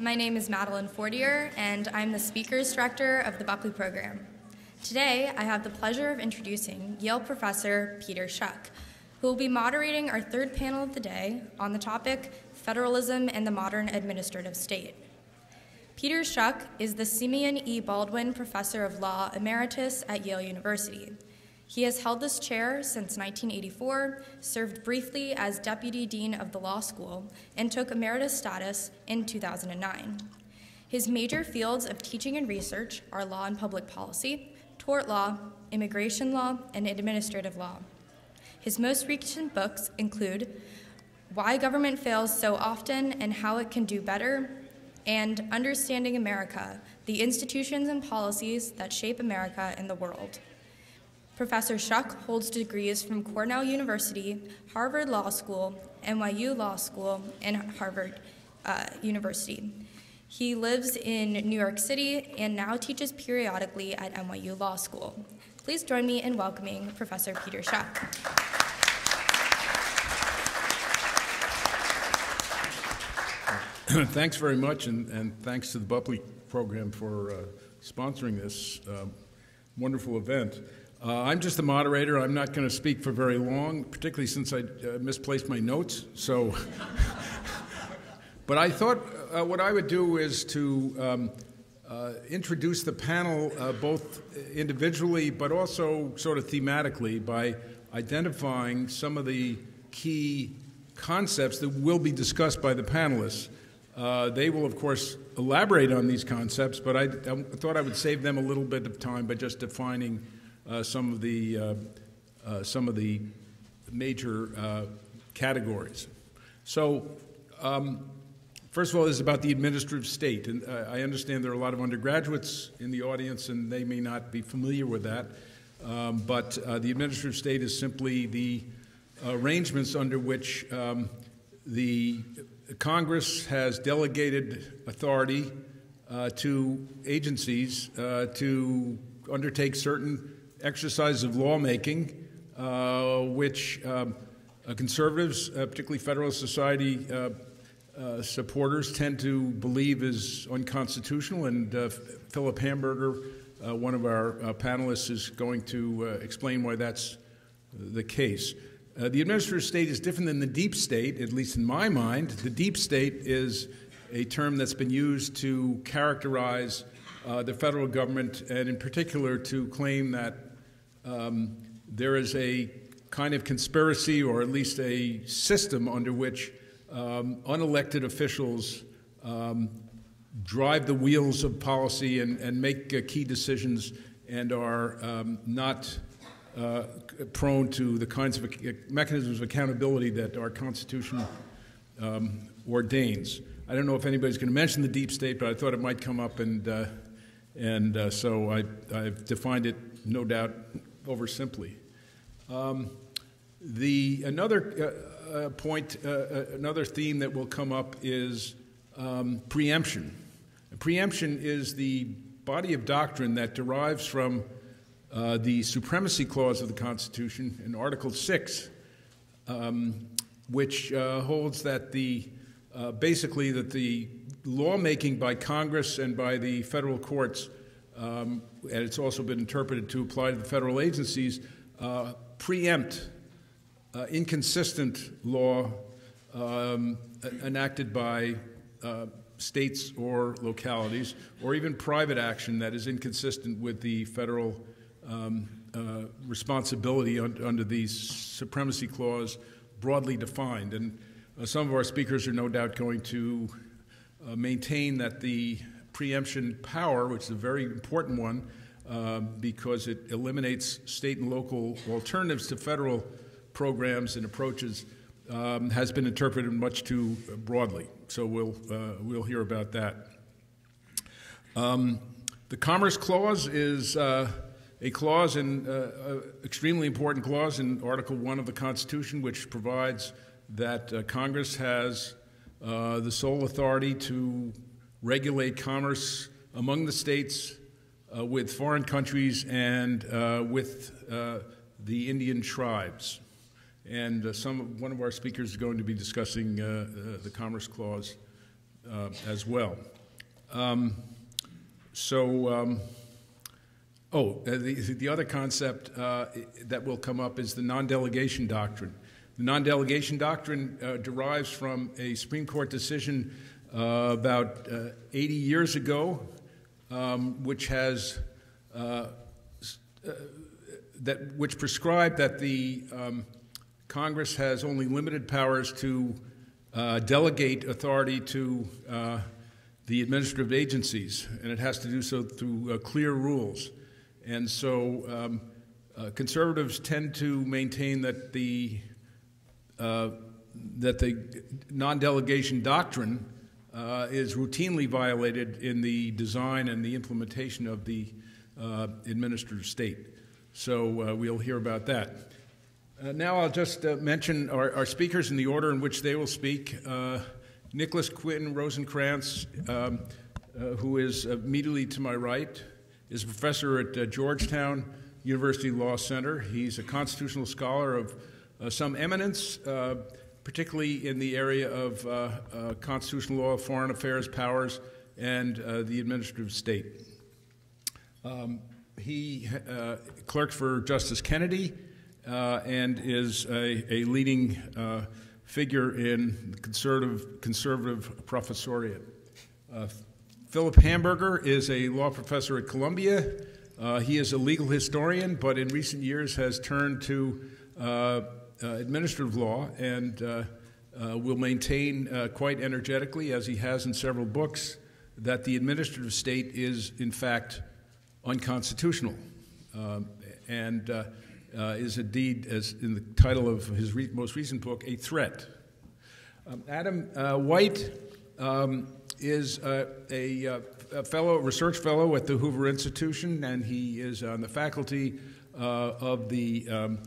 My name is Madeline Fortier, and I'm the Speakers Director of the Buckley Program. Today, I have the pleasure of introducing Yale professor Peter Schuck, who will be moderating our third panel of the day on the topic Federalism and the Modern Administrative State. Peter Schuck is the Simeon E. Baldwin Professor of Law Emeritus at Yale University. He has held this chair since 1984, served briefly as Deputy Dean of the Law School, and took emeritus status in 2009. His major fields of teaching and research are law and public policy, tort law, immigration law, and administrative law. His most recent books include Why Government Fails So Often and How It Can Do Better, and Understanding America The Institutions and Policies That Shape America and the World. Professor Schuck holds degrees from Cornell University, Harvard Law School, NYU Law School, and Harvard uh, University. He lives in New York City and now teaches periodically at NYU Law School. Please join me in welcoming Professor Peter Schuck. thanks very much, and, and, thanks to the Buckley program for uh, sponsoring this uh, wonderful event. Uh, I'm just the moderator. I'm not going to speak for very long, particularly since I uh, misplaced my notes. So, but I thought uh, what I would do is to um, uh, introduce the panel both individually, but also sort of thematically by identifying some of the key concepts that will be discussed by the panelists. Uh, they will, of course, elaborate on these concepts, but I, I, thought I would save them a little bit of time by just defining uh, some of the uh, uh some of the major uh, categories. So, um, first of all, this is about the administrative state, and I understand there are a lot of undergraduates in the audience, and they may not be familiar with that. Um, but the administrative state is simply the arrangements under which um, the Congress has delegated authority uh, to agencies uh, to undertake certain exercises of lawmaking, uh, which uh, conservatives, uh, particularly Federalist Society uh, supporters, tend to believe is unconstitutional. And Philip Hamburger, one of our panelists, is going to explain why that's the case. Uh, the administrative state is different than the deep state, at least in my mind. The deep state is a term that's been used to characterize uh, the federal government, and in particular to claim that um, there is a kind of conspiracy or at least a system under which um, unelected officials um, drive the wheels of policy and, and make uh, key decisions and are um, not uh, prone to the kinds of mechanisms of accountability that our Constitution um, ordains. I don't know if anybody's going to mention the deep state, but I thought it might come up, and, uh, and uh, so I, have defined it, no doubt, oversimply. Um, the, another uh, uh point, uh, uh, another theme that will come up is um, preemption. Preemption is the body of doctrine that derives from the Supremacy Clause of the Constitution in Article 6, um, which holds that the basically that the lawmaking by Congress and by the federal courts, um, and it's also been interpreted to apply to the federal agencies, uh, preempt uh, inconsistent law um, enacted by uh, states or localities, or even private action that is inconsistent with the federal um, uh, responsibility un- under the supremacy clause broadly defined. And uh, some of our speakers are no doubt going to uh, maintain that the preemption power, which is a very important one, um, because it eliminates state and local alternatives to federal programs and approaches, um, has been interpreted much too broadly. So we'll, uh, we'll hear about that. Um, the Commerce Clause is uh, a clause in uh, extremely important clause in Article One of the Constitution, which provides that uh, Congress has uh, the sole authority to regulate commerce among the states uh, with foreign countries and uh, with uh, the Indian tribes. And some one of our speakers is going to be discussing the Commerce Clause uh, as well. Um, so, um, oh, uh, the, the other concept uh, that will come up is the non delegation doctrine. The non delegation doctrine uh, derives from a Supreme Court decision uh, about 80 years ago, um, which has that which prescribed that the um, Congress has only limited powers to uh, delegate authority to uh, the administrative agencies, and it has to do so through uh, clear rules. And so um, uh, conservatives tend to maintain that the uh, that the non-delegation doctrine uh, is routinely violated in the design and the implementation of the administrative state. So we'll hear about that. Uh, now I'll just uh, mention our, our, speakers in the order in which they will speak. Uh, Nicholas Quinn Rosenkranz, um, uh, who is immediately to my right, is a professor at uh, Georgetown University Law Center. He's a constitutional scholar of uh, some eminence, particularly in the area of constitutional law, foreign affairs powers, and the administrative state. Um, he clerked for Justice Kennedy uh, and is a, a leading uh, figure in conservative, conservative professoriate. Uh, Philip Hamburger is a law professor at Columbia. Uh, he is a legal historian, but in recent years has turned to uh, administrative law and will maintain quite energetically, as he has in several books, that the administrative state is, in fact, unconstitutional. and uh, is indeed, as in the title of his re- most recent book, a threat. Um, Adam uh, White um, is uh, a, uh, a, fellow, research fellow at the Hoover Institution, and he is on the faculty uh, of the um,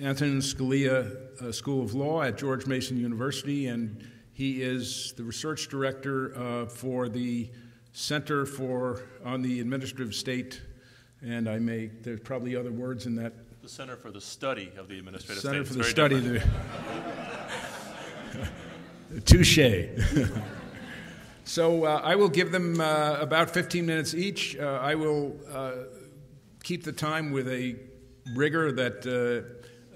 Antonin Scalia uh, School of Law at George Mason University, and he is the research director for the Center for on the Administrative State, and I may there's probably other words in that the Center for the Study of the Administrative Center State. for the Study. The, touche. so uh, I will give them uh, about 15 minutes each. Uh, I will uh, keep the time with a rigor that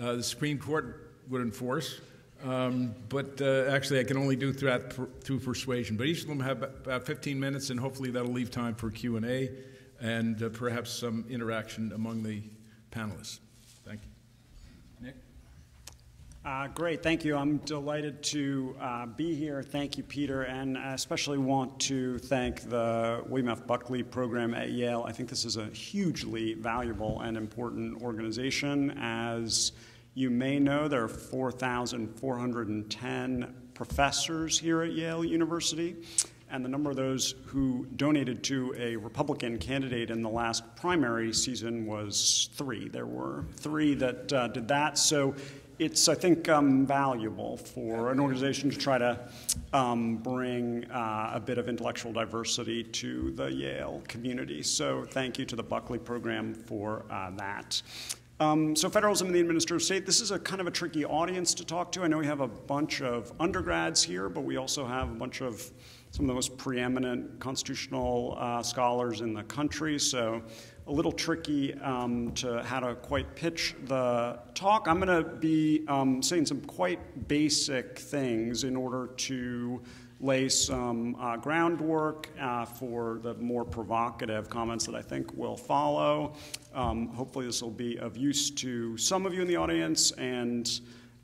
uh, uh, the Supreme Court would enforce. Um, but actually, I can only do that through persuasion. But each of them have about 15 minutes, and hopefully that'll leave time for Q and A, and perhaps some interaction among the panelists. Thank you. Nick. Uh, great, thank you. I'm delighted to uh, be here. Thank you, Peter, and I especially want to thank the William F. Buckley program at Yale. I think this is a hugely valuable and important organization. As you may know, there are 4,410 professors here at Yale University, and the number of those who donated to a Republican candidate in the last primary season was three. There were three that uh, did that. So it's, I think, um, valuable for an organization to try to um, bring uh, a bit of intellectual diversity to the Yale community. So thank you to the Buckley program for uh, that. Um, so federalism in the administrative state, this is a kind of a tricky audience to talk to. I know we have a bunch of undergrads here, but we also have a bunch of some of the most preeminent constitutional uh, scholars in the country. So a little tricky um, to how to quite pitch the talk. I'm going to be um, saying some quite basic things in order to lay some uh, groundwork uh, for the more provocative comments that I think will follow. Um, hopefully, this will be of use to some of you in the audience and.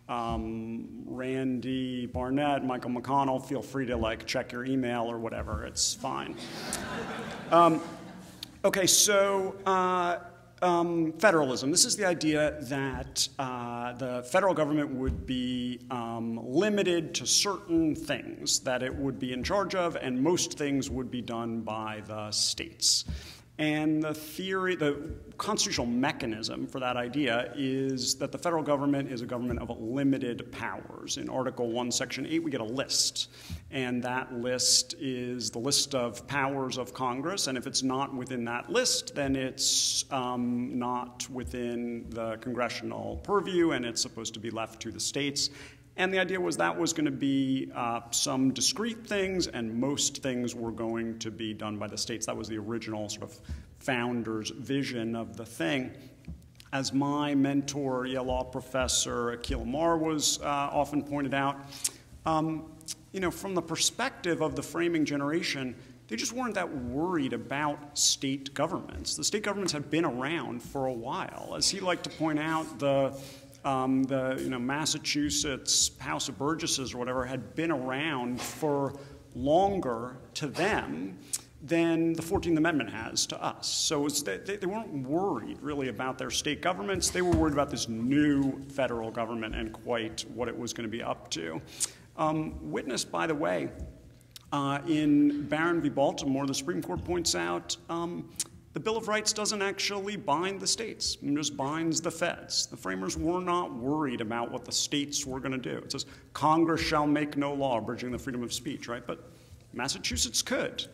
Um, Randy Barnett, Michael McConnell, feel free to like check your email or whatever. It's fine. Um, Okay, so uh, um, federalism. This is the idea that uh, the federal government would be um, limited to certain things that it would be in charge of, and most things would be done by the states. And the theory, the constitutional mechanism for that idea is that the federal government is a government of limited powers. In Article 1, Section 8, we get a list. And that list is the list of powers of Congress. And if it's not within that list, then it's um, not within the congressional purview and it's supposed to be left to the states. And the idea was that was going to be uh, some discrete things, and most things were going to be done by the states. That was the original sort of founder's vision of the thing. As my mentor, Yale law professor Akhil Amar, was uh, often pointed out, um, you know, from the perspective of the framing generation, they just weren't that worried about state governments. The state governments had been around for a while. As he liked to point out, the um, the you know, Massachusetts House of Burgesses or whatever had been around for longer to them than the 14th Amendment has to us. So they, they, weren't worried really about their state governments. They were worried about this new federal government and quite what it was going to be up to. Um, by the way, uh, in Barron v. Baltimore, the Supreme Court points out um, the Bill of Rights doesn't actually bind the states, it just binds the feds. The framers were not worried about what the states were going to do. It says, Congress shall make no law abridging the freedom of speech, right? But Massachusetts could.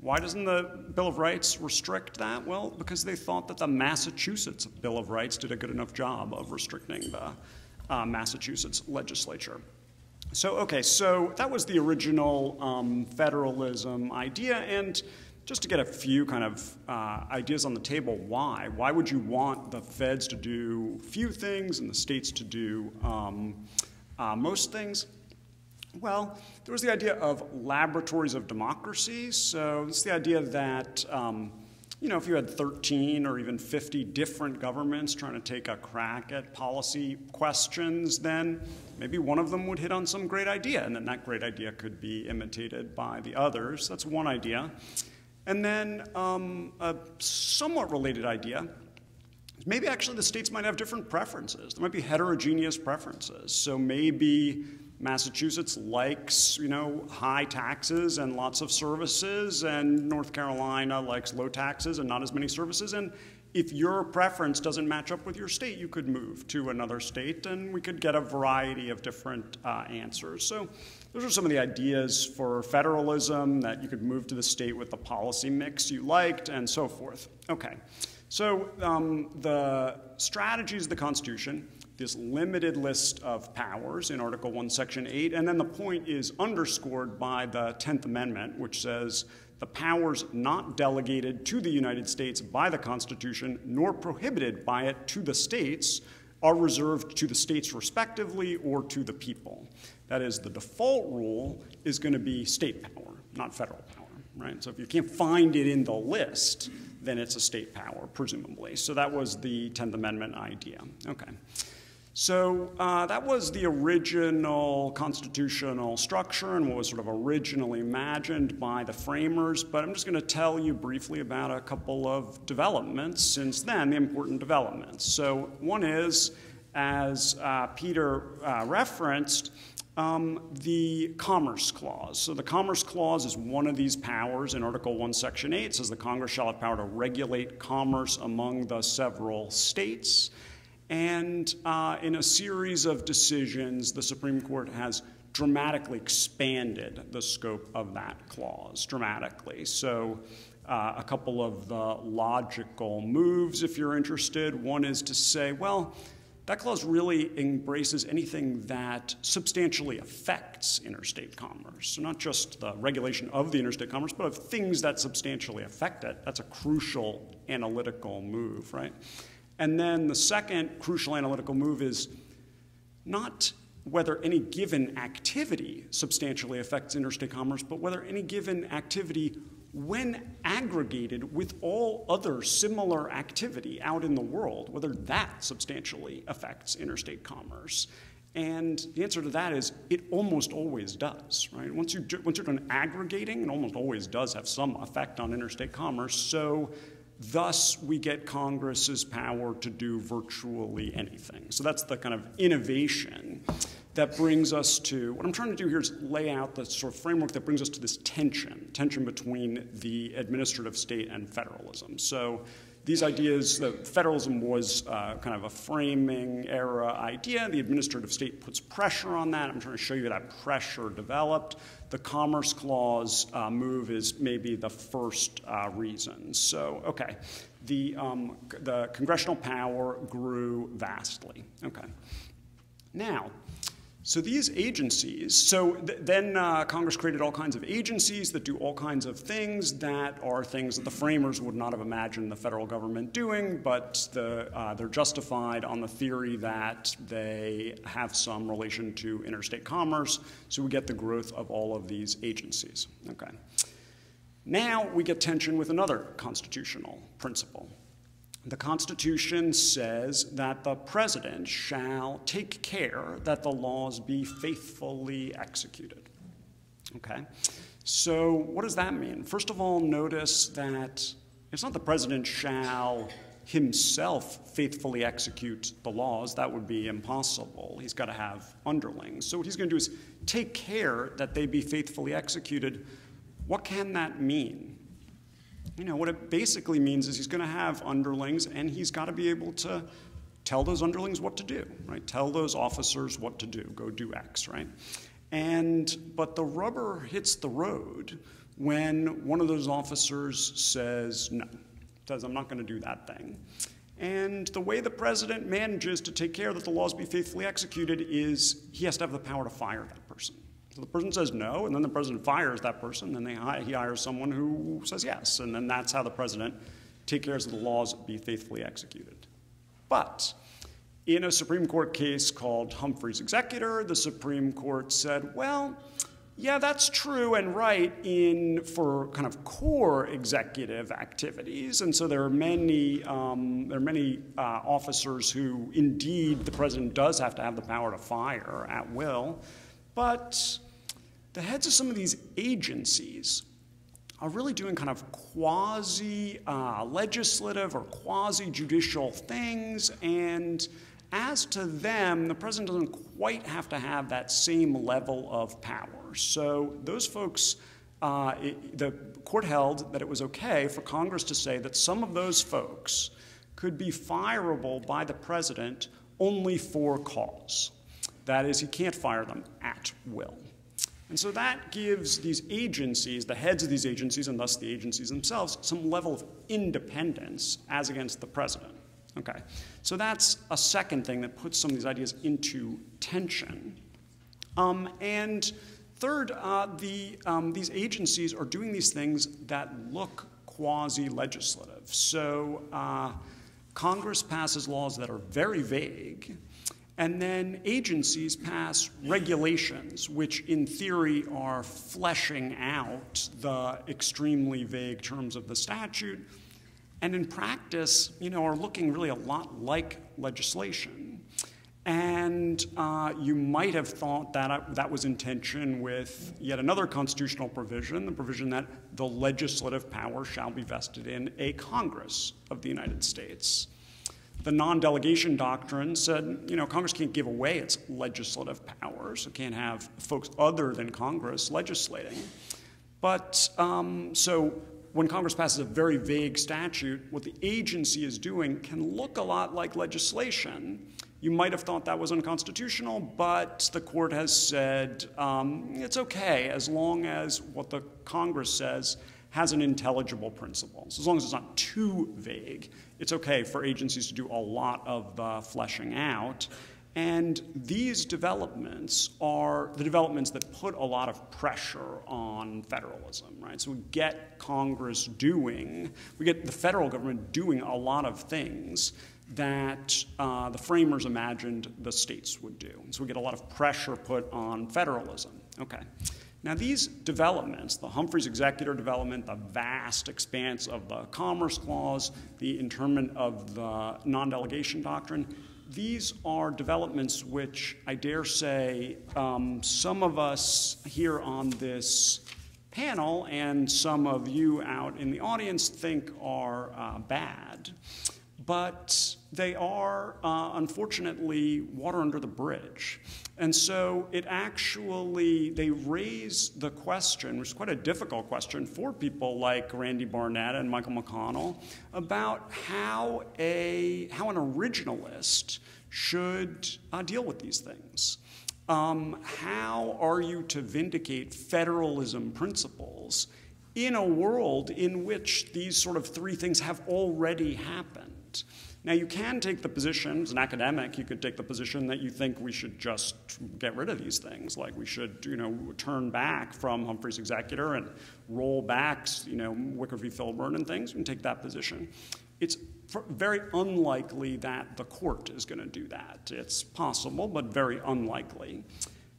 Why doesn't the Bill of Rights restrict that? Well, because they thought that the Massachusetts Bill of Rights did a good enough job of restricting the uh, Massachusetts legislature. So, okay, so that was the original um, federalism idea, and just to get a few kind of uh, ideas on the table, why? Why would you want the feds to do few things and the states to do um, uh, most things? Well, there was the idea of laboratories of democracy. So it's the idea that, um, you know, if you had 13 or even 50 different governments trying to take a crack at policy questions, then maybe one of them would hit on some great idea, and then that great idea could be imitated by the others. That's one idea. And then um, a somewhat related idea maybe actually the states might have different preferences. There might be heterogeneous preferences. So maybe Massachusetts likes, you know, high taxes and lots of services, and North Carolina likes low taxes and not as many services. And if your preference doesn't match up with your state, you could move to another state, and we could get a variety of different uh, answers. So those are some of the ideas for federalism, that you could move to the state with the policy mix you liked, and so forth. Okay, so um, the strategies of the Constitution, this limited list of powers in Article 1, Section 8, and then the point is underscored by the 10th Amendment, which says the powers not delegated to the United States by the Constitution nor prohibited by it to the states are reserved to the states respectively or to the people. That is, the default rule is going to be state power, not federal power, right? So if you can't find it in the list, then it's a state power, presumably. So that was the 10th Amendment idea. Okay. So uh, that was the original constitutional structure and what was sort of originally imagined by the framers. But I'm just going to tell you briefly about a couple of developments since then, the important developments. So one is, as uh, Peter uh, referenced, um, the Commerce Clause. So the Commerce Clause is one of these powers in Article 1, Section 8. It says the Congress shall have power to regulate commerce among the several states. And uh, in a series of decisions, the Supreme Court has dramatically expanded the scope of that clause, dramatically. So, uh, a couple of the logical moves, if you're interested. One is to say, well, that clause really embraces anything that substantially affects interstate commerce. So, not just the regulation of the interstate commerce, but of things that substantially affect it. That's a crucial analytical move, right? And then the second crucial analytical move is not whether any given activity substantially affects interstate commerce, but whether any given activity, when aggregated with all other similar activity out in the world, whether that substantially affects interstate commerce. And the answer to that is it almost always does, right? Once, you, once you're done aggregating, it almost always does have some effect on interstate commerce. So Thus, we get Congress's power to do virtually anything. So that's the kind of innovation that brings us to what I'm trying to do here is lay out the sort of framework that brings us to this tension, tension between the administrative state and federalism. So these ideas, the federalism was uh, kind of a framing era idea. The administrative state puts pressure on that. I'm trying to show you that pressure developed. The Commerce Clause uh, move is maybe the first uh, reason. So, okay, the, um, the congressional power grew vastly. Okay. Now, So these agencies, so th- then uh, Congress created all kinds of agencies that do all kinds of things that are things that the framers would not have imagined the federal government doing, but the, uh, they're justified on the theory that they have some relation to interstate commerce. So we get the growth of all of these agencies. Okay. Now we get tension with another constitutional principle. The Constitution says that the president shall take care that the laws be faithfully executed. Okay? So, what does that mean? First of all, notice that it's not the president shall himself faithfully execute the laws. That would be impossible. He's got to have underlings. So, what he's going to do is take care that they be faithfully executed. What can that mean? You know, what it basically means is he's going to have underlings and he's got to be able to tell those underlings what to do, right? Tell those officers what to do, go do X, right? And, but the rubber hits the road when one of those officers says no, says, I'm not going to do that thing. And the way the president manages to take care that the laws be faithfully executed is he has to have the power to fire that person. So the person says no, and then the president fires that person, and they, he hires someone who says yes, and then that's how the president takes care of the laws be faithfully executed. But in a Supreme Court case called Humphrey's Executor, the Supreme Court said, well, yeah, that's true and right in for kind of core executive activities, and so there are many um, there are many uh, officers who indeed the president does have to have the power to fire at will. But the heads of some of these agencies are really doing kind of quasi uh, legislative or quasi judicial things. And as to them, the president doesn't quite have to have that same level of power. So those folks, uh, it, the court held that it was okay for Congress to say that some of those folks could be fireable by the president only for cause. That is, he can't fire them at will. And so that gives these agencies, the heads of these agencies, and thus the agencies themselves, some level of independence as against the president. Okay, so that's a second thing that puts some of these ideas into tension. Um, and third, uh, the, um, these agencies are doing these things that look quasi legislative. So uh, Congress passes laws that are very vague and then agencies pass regulations, which in theory are fleshing out the extremely vague terms of the statute, and in practice, you know, are looking really a lot like legislation. And uh, you might have thought that uh, that was in tension with yet another constitutional provision, the provision that the legislative power shall be vested in a Congress of the United States. The non delegation doctrine said, you know, Congress can't give away its legislative powers. It can't have folks other than Congress legislating. But um, so when Congress passes a very vague statute, what the agency is doing can look a lot like legislation. You might have thought that was unconstitutional, but the court has said um, it's okay as long as what the Congress says has an intelligible principle. So as long as it's not too vague, it's okay for agencies to do a lot of the fleshing out. And these developments are the developments that put a lot of pressure on federalism, right? So we get Congress doing, we get the federal government doing a lot of things that uh, the framers imagined the states would do. So we get a lot of pressure put on federalism. Okay. Now, these developments, the Humphreys Executor development, the vast expanse of the Commerce Clause, the interment of the non delegation doctrine, these are developments which I dare say um, some of us here on this panel and some of you out in the audience think are uh, bad. But they are, uh, unfortunately, water under the bridge. And so it actually, they raise the question, which is quite a difficult question for people like Randy Barnett and Michael McConnell, about how, a, how an originalist should uh, deal with these things. Um, how are you to vindicate federalism principles in a world in which these sort of three things have already happened? Now, you can take the position, as an academic, you could take the position that you think we should just get rid of these things, like we should, you know, turn back from Humphrey's executor and roll back, you know, Wickard v. Filburn and things, and take that position. It's very unlikely that the court is going to do that. It's possible, but very unlikely.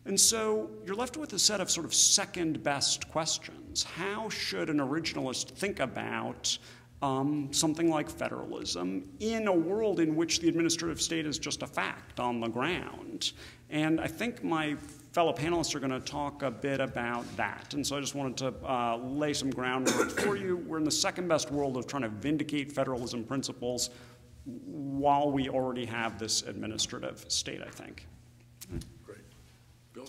And so you're left with a set of sort of second best questions. How should an originalist think about um, something like federalism in a world in which the administrative state is just a fact on the ground. And I think my fellow panelists are going to talk a bit about that. And so I just wanted to uh, lay some groundwork for you. We're in the second best world of trying to vindicate federalism principles while we already have this administrative state, I think. Great. Bill?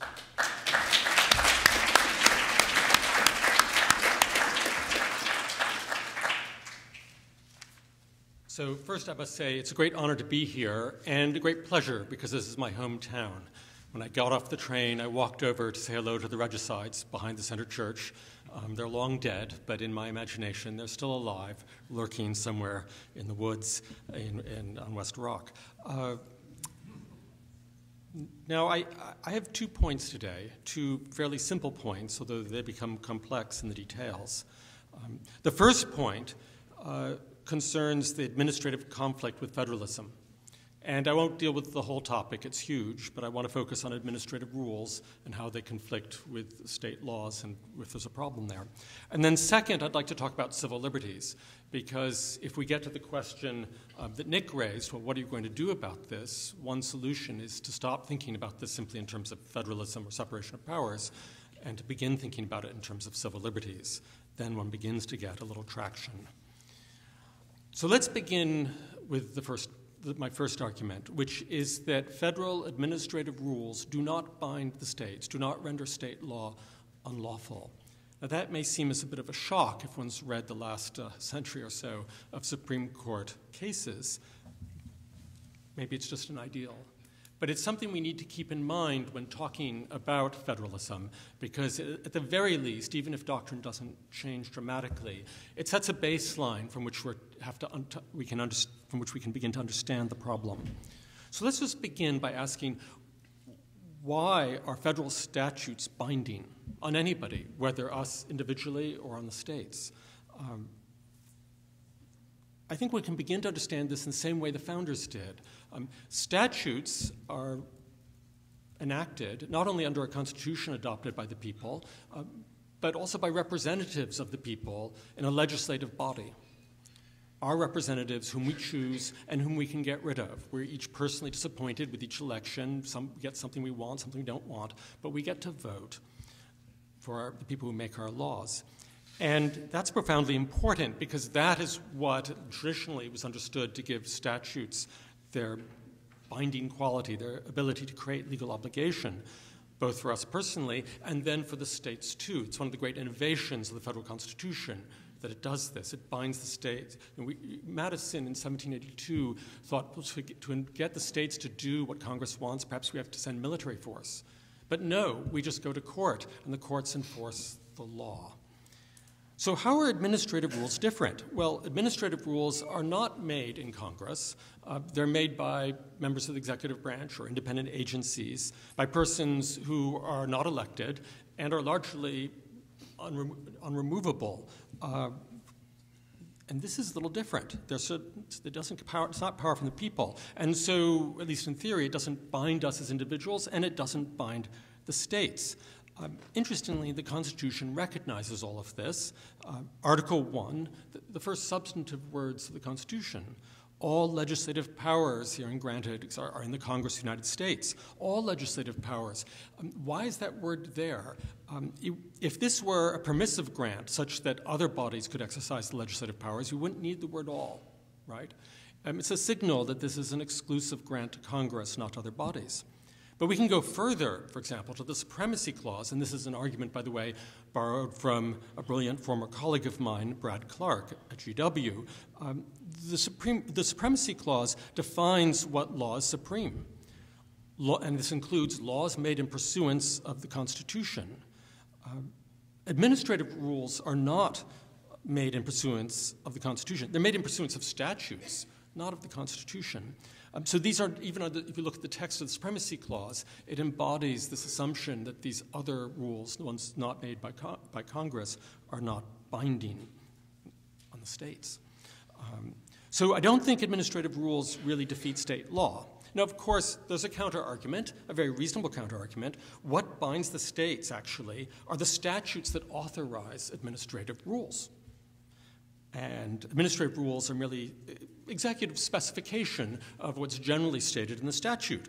So, first, I must say it's a great honor to be here and a great pleasure because this is my hometown. When I got off the train, I walked over to say hello to the regicides behind the Center Church. Um, they're long dead, but in my imagination, they're still alive, lurking somewhere in the woods in, in on West Rock. Uh, now, I, I have two points today, two fairly simple points, although they become complex in the details. Um, the first point uh, concerns the administrative conflict with federalism. And I won't deal with the whole topic, it's huge, but I want to focus on administrative rules and how they conflict with state laws and if there's a problem there. And then, second, I'd like to talk about civil liberties, because if we get to the question uh, that Nick raised, well, what are you going to do about this? One solution is to stop thinking about this simply in terms of federalism or separation of powers and to begin thinking about it in terms of civil liberties. Then one begins to get a little traction. So let's begin with the first, my first argument, which is that federal administrative rules do not bind the states, do not render state law unlawful. Now, that may seem as a bit of a shock if one's read the last uh, century or so of Supreme Court cases. Maybe it's just an ideal. But it's something we need to keep in mind when talking about federalism, because at the very least, even if doctrine doesn't change dramatically, it sets a baseline from which, we have to we can from which we can begin to understand the problem. So let's just begin by asking why are federal statutes binding on anybody, whether us individually or on the states? Um, I think we can begin to understand this in the same way the founders did. Um, statutes are enacted not only under a constitution adopted by the people, uh, but also by representatives of the people in a legislative body. Our representatives, whom we choose and whom we can get rid of. We're each personally disappointed with each election. Some get something we want, something we don't want, but we get to vote for our, the people who make our laws. And that's profoundly important because that is what traditionally was understood to give statutes their binding quality, their ability to create legal obligation, both for us personally and then for the states too. It's one of the great innovations of the federal constitution that it does this. It binds the states. And We, Madison in 1782 thought to get, the states to do what Congress wants, perhaps we have to send military force. But no, we just go to court, and the courts enforce the law. So, how are administrative rules different? Well, administrative rules are not made in Congress. Uh, they're made by members of the executive branch or independent agencies, by persons who are not elected and are largely unremo- unremovable. Uh, and this is a little different. There's it doesn't power, it's not power from the people. And so, at least in theory, it doesn't bind us as individuals and it doesn't bind the states. Um, interestingly, the Constitution recognizes all of this. Uh, Article 1, the, first substantive words of the Constitution, all legislative powers here herein granted are, are in the Congress of the United States. All legislative powers. Um, why is that word there? Um, if this were a permissive grant, such that other bodies could exercise the legislative powers, you wouldn't need the word all, right? Um, it's a signal that this is an exclusive grant to Congress, not other bodies. But we can go further, for example, to the Supremacy Clause, and this is an argument, by the way, borrowed from a brilliant former colleague of mine, Brad Clark at GW. Um, the, Supreme, the Supremacy Clause defines what law is supreme, law, and this includes laws made in pursuance of the Constitution. Um, administrative rules are not made in pursuance of the Constitution, they're made in pursuance of statutes not of the Constitution. Um, so these are, even if you look at the text of the Supremacy Clause, it embodies this assumption that these other rules, the ones not made by, co- by Congress, are not binding on the states. Um, so I don't think administrative rules really defeat state law. Now, of course, there's a counter argument, a very reasonable counter argument. What binds the states, actually, are the statutes that authorize administrative rules. And administrative rules are merely executive specification of what's generally stated in the statute.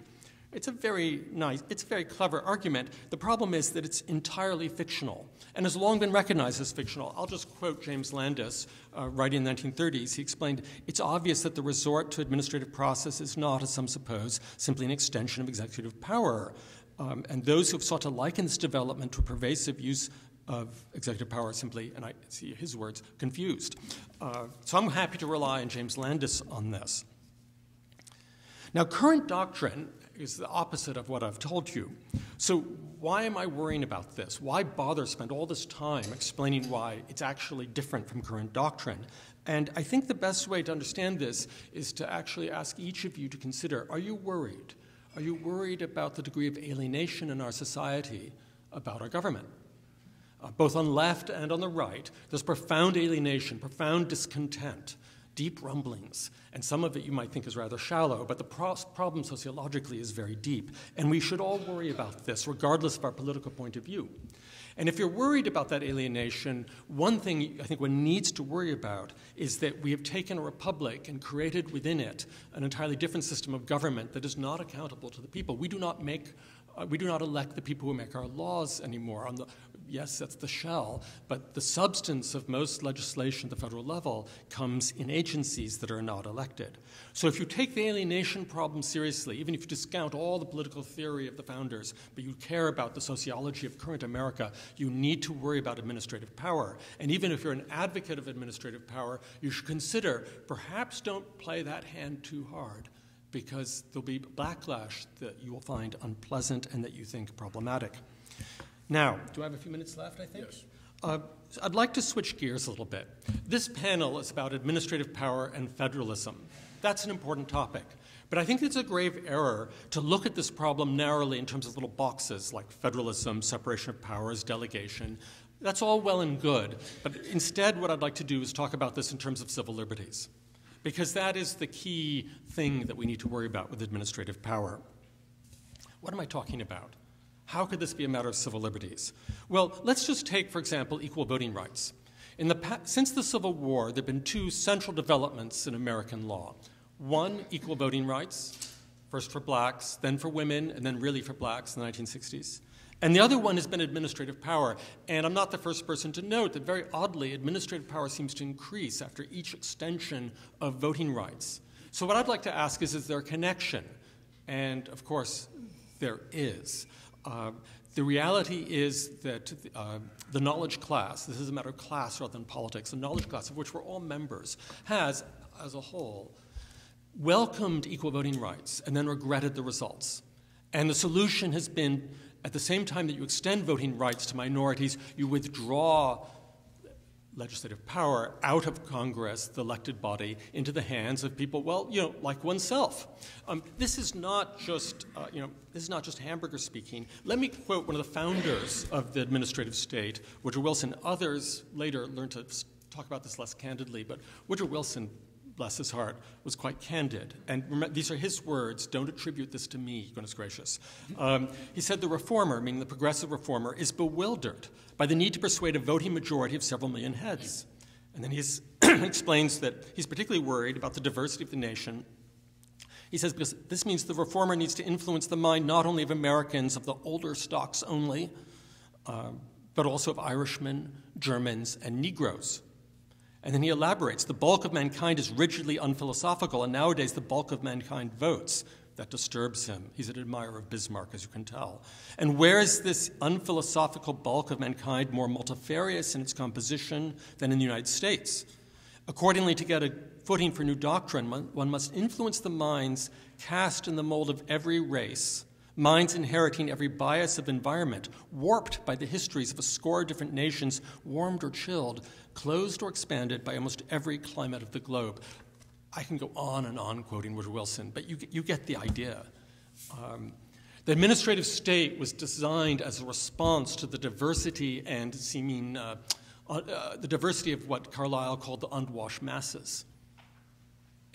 It's a very nice, it's a very clever argument. The problem is that it's entirely fictional and has long been recognized as fictional. I'll just quote James Landis, uh, writing in the 1930s. He explained, It's obvious that the resort to administrative process is not, as some suppose, simply an extension of executive power. Um, and those who have sought to liken this development to a pervasive use of executive power simply, and I see his words, confused. Uh, so I'm happy to rely on James Landis on this. Now, current doctrine is the opposite of what I've told you. So, why am I worrying about this? Why bother spend all this time explaining why it's actually different from current doctrine? And I think the best way to understand this is to actually ask each of you to consider are you worried? Are you worried about the degree of alienation in our society about our government? Uh, both on left and on the right, there's profound alienation, profound discontent deep rumblings. And some of it you might think is rather shallow, but the pro- problem sociologically is very deep. And we should all worry about this, regardless of our political point of view. And if you're worried about that alienation, one thing I think one needs to worry about is that we have taken a republic and created within it an entirely different system of government that is not accountable to the people. We do not make uh, we do not elect the people who make our laws anymore. On the, yes, that's the shell, but the substance of most legislation at the federal level comes in agencies that are not elected. So if you take the alienation problem seriously, even if you discount all the political theory of the founders, but you care about the sociology of current America, you need to worry about administrative power. And even if you're an advocate of administrative power, you should consider perhaps don't play that hand too hard because there'll be backlash that you will find unpleasant and that you think problematic. Now, do I have a few minutes left, I think? Yes. Uh, I'd like to switch gears a little bit. This panel is about administrative power and federalism. That's an important topic. But I think it's a grave error to look at this problem narrowly in terms of little boxes like federalism, separation of powers, delegation. That's all well and good. But instead, what I'd like to do is talk about this in terms of civil liberties, because that is the key thing that we need to worry about with administrative power. What am I talking about? How could this be a matter of civil liberties? Well, let's just take, for example, equal voting rights. The, since the Civil War, there have been two central developments in American law. One, equal voting rights, first for blacks, then for women, and then really for blacks in the 1960s. And the other one has been administrative power. And I'm not the first person to note that, very oddly, administrative power seems to increase after each extension of voting rights. So, what I'd like to ask is is there a connection? And of course, there is. Uh, the reality is that uh, the knowledge class, this is a matter of class rather than politics, the knowledge class of which we're all members, has, as a whole, welcomed equal voting rights and then regretted the results. And the solution has been at the same time that you extend voting rights to minorities, you withdraw legislative power out of Congress, the elected body, into the hands of people, well, you know, like oneself. Um, this is not just, uh, you know, this is not just hamburger speaking. Let me quote one of the founders of the administrative state, Woodrow Wilson. Others later learned to talk about this less candidly, but Woodrow Wilson bless his heart, was quite candid. And remember, these are his words. Don't attribute this to me, goodness gracious. Um, he said the reformer, meaning the progressive reformer, is bewildered by the need to persuade a voting majority of several million heads. And then he explains that he's particularly worried about the diversity of the nation. He says because this means the reformer needs to influence the mind not only of Americans of the older stocks only, uh, but also of Irishmen, Germans, and Negroes. And then he elaborates the bulk of mankind is rigidly unphilosophical, and nowadays the bulk of mankind votes. That disturbs him. He's an admirer of Bismarck, as you can tell. And where is this unphilosophical bulk of mankind more multifarious in its composition than in the United States? Accordingly, to get a footing for new doctrine, one must influence the minds cast in the mold of every race minds inheriting every bias of environment, warped by the histories of a score of different nations, warmed or chilled, closed or expanded by almost every climate of the globe. I can go on and on quoting Woodrow Wilson, but you, you get the idea. Um, the administrative state was designed as a response to the diversity and seeming uh, uh, the diversity of what Carlyle called the unwashed masses.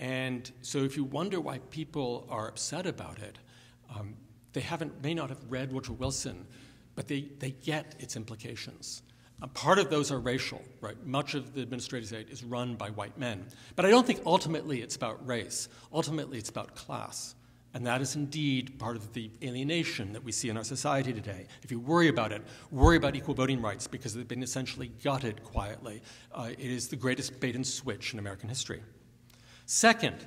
And so, if you wonder why people are upset about it, um, they haven't, may not have read Woodrow Wilson, but they, they get its implications. Part of those are racial, right? Much of the administrative state is run by white men. But I don't think ultimately it's about race. Ultimately, it's about class. And that is indeed part of the alienation that we see in our society today. If you worry about it, worry about equal voting rights because they've been essentially gutted quietly. Uh, it is the greatest bait and switch in American history. Second,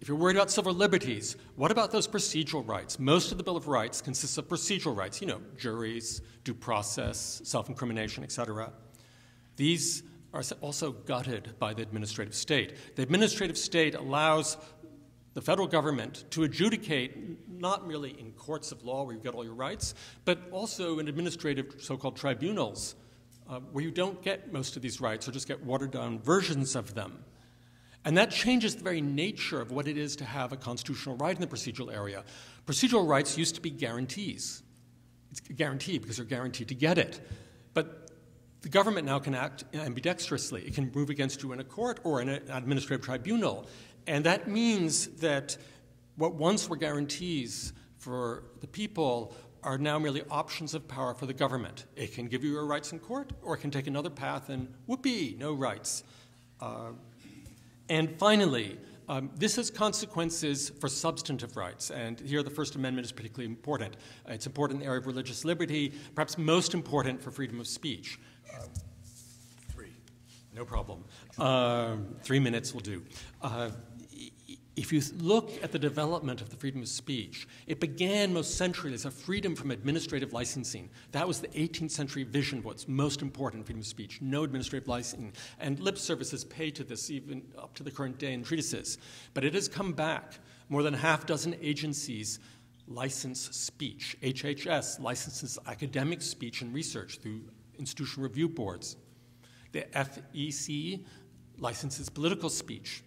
if you're worried about civil liberties, what about those procedural rights? Most of the Bill of Rights consists of procedural rights, you know, juries, due process, self incrimination, etc. These are also gutted by the administrative state. The administrative state allows the federal government to adjudicate not merely in courts of law where you get all your rights, but also in administrative so called tribunals uh, where you don't get most of these rights or just get watered down versions of them. And that changes the very nature of what it is to have a constitutional right in the procedural area. Procedural rights used to be guarantees. It's a guarantee because you're guaranteed to get it. But the government now can act ambidextrously. It can move against you in a court or in an administrative tribunal. And that means that what once were guarantees for the people are now merely options of power for the government. It can give you your rights in court, or it can take another path and whoopee, no rights. Uh, and finally, um, this has consequences for substantive rights, and here the First Amendment is particularly important. Uh, it's important in the area of religious liberty, perhaps most important for freedom of speech. Uh, three, no problem. Uh, three minutes will do. Uh, if you look at the development of the freedom of speech, it began most centrally as a freedom from administrative licensing. That was the 18th century vision of what's most important freedom of speech no administrative licensing. And lip services paid to this even up to the current day in treatises. But it has come back. More than a half dozen agencies license speech. HHS licenses academic speech and research through institutional review boards. The FEC licenses political speech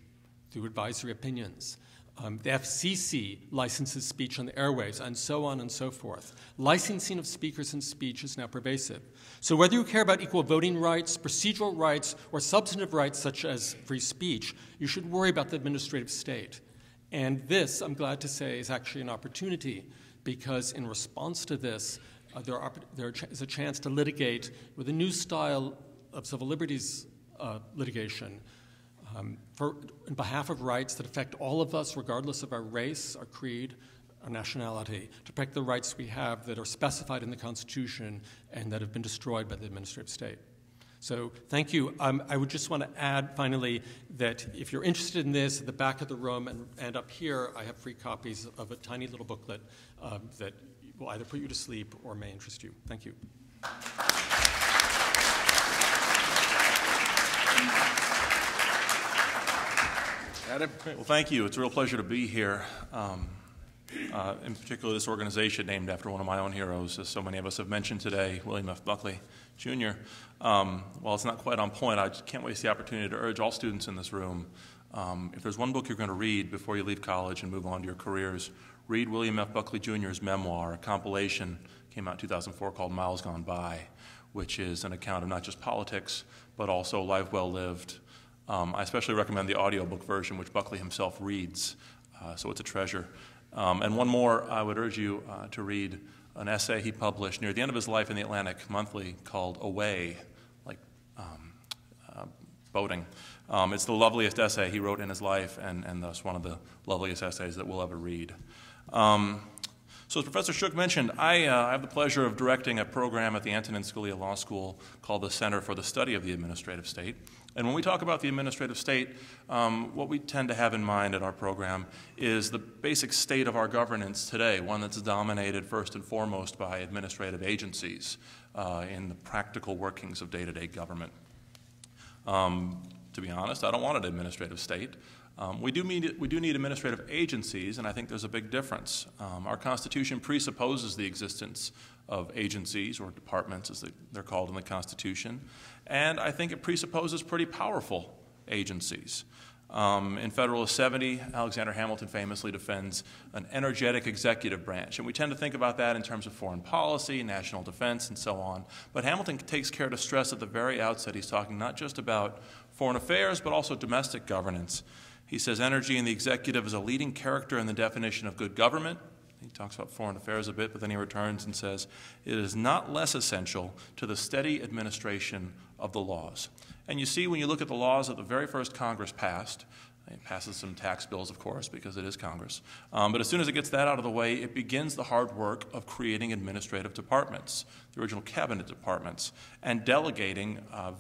through advisory opinions. Um, the FCC licenses speech on the airwaves, and so on and so forth. Licensing of speakers and speech is now pervasive. So, whether you care about equal voting rights, procedural rights, or substantive rights such as free speech, you should worry about the administrative state. And this, I'm glad to say, is actually an opportunity because, in response to this, uh, there, are, there is a chance to litigate with a new style of civil liberties uh, litigation um, for, in behalf of rights that affect all of us, regardless of our race, our creed, our nationality, to protect the rights we have that are specified in the Constitution and that have been destroyed by the administrative state. So, thank you. Um, I would just want to add finally that if you're interested in this, at the back of the room and, and up here, I have free copies of a tiny little booklet um, that will either put you to sleep or may interest you. Thank you. Adam? Well, thank you. It's a real pleasure to be here. Um, uh, in particular, this organization named after one of my own heroes, as so many of us have mentioned today, William F. Buckley Jr. Um, while it's not quite on point, I can't waste the opportunity to urge all students in this room um, if there's one book you're going to read before you leave college and move on to your careers, read William F. Buckley Jr.'s memoir, a compilation came out in 2004 called Miles Gone By, which is an account of not just politics, but also life well lived um, I especially recommend the audiobook version, which Buckley himself reads, uh, so it's a treasure. Um, and one more, I would urge you uh, to read an essay he published near the end of his life in the Atlantic Monthly called Away, like um, uh, boating. Um, it's the loveliest essay he wrote in his life, and, and thus one of the loveliest essays that we'll ever read. Um, so, as Professor Schuck mentioned, I, uh, I, have the pleasure of directing a program at the Antonin Scalia Law School called the Center for the Study of the Administrative State. And when we talk about the administrative state, um, what we tend to have in mind at our program is the basic state of our governance today, one that's dominated first and foremost by administrative agencies uh, in the practical workings of day to day government. Um, to be honest, I don't want an administrative state. Um, we, do need, we do need administrative agencies, and I think there's a big difference. Um, our Constitution presupposes the existence of agencies, or departments as they're called in the Constitution, and I think it presupposes pretty powerful agencies. Um, in Federalist 70, Alexander Hamilton famously defends an energetic executive branch. And we tend to think about that in terms of foreign policy, national defense, and so on. But Hamilton takes care to stress at the very outset he's talking not just about foreign affairs, but also domestic governance. He says energy in the executive is a leading character in the definition of good government. He talks about foreign affairs a bit, but then he returns and says, It is not less essential to the steady administration of the laws. And you see, when you look at the laws that the very first Congress passed, it passes some tax bills, of course, because it is Congress. Um, but as soon as it gets that out of the way, it begins the hard work of creating administrative departments, the original cabinet departments, and delegating, uh,